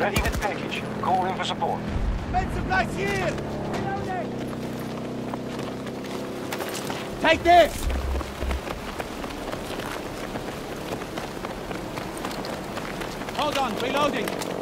Ready with package. Call in for support. Men supplies here! Reloading. Take this! Hold on, reloading.